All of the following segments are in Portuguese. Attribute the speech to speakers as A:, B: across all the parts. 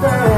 A: stay.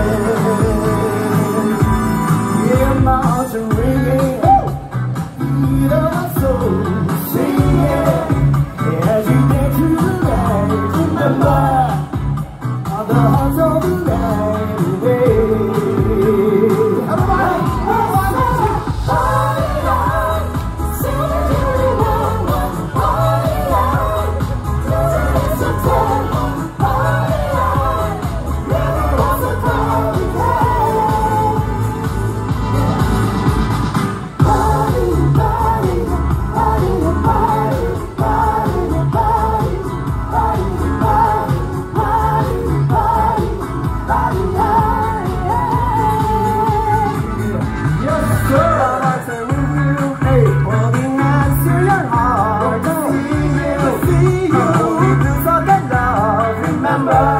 A: Bye.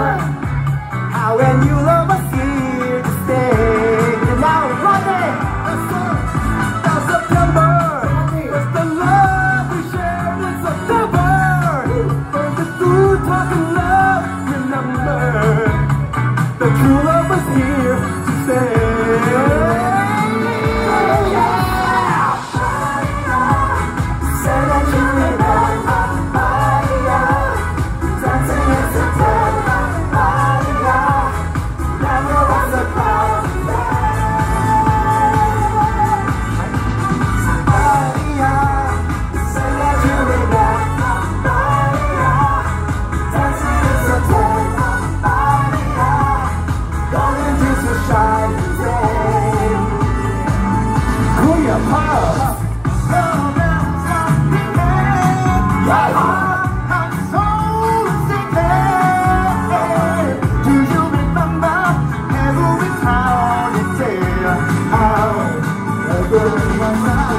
A: Everybody.